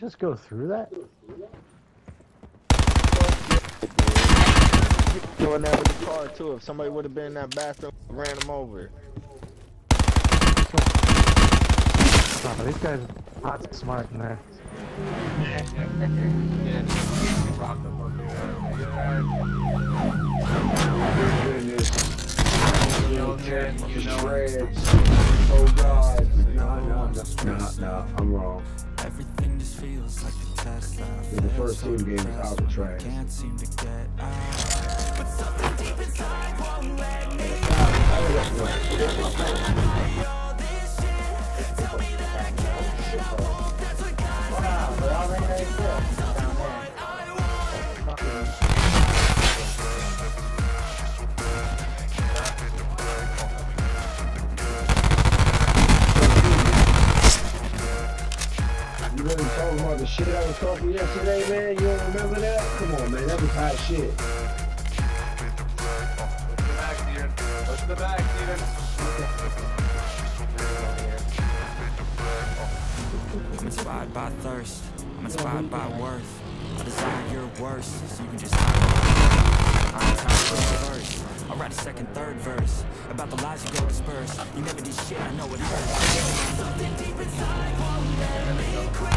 Just go through that? Going there with the car too. If somebody would have been in that bathroom, ran him over. Oh, these guys are hot smart in there. Oh God. No, just feels like a test. I The first team game is Alcatraz. can't seem to really talking about the shit I was talking yesterday, man? You don't remember that? Come on, man. That was hot shit. What's the back, Steven? I'm inspired by thirst. I'm inspired by worth. I desire your worst, so you can just hide. I'm tired of the verse. I'll write a second, third verse about the lies you go disperse. You never did shit, I know it hurts. Too funny, man.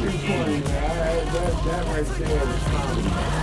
I- That, that right there was comedy.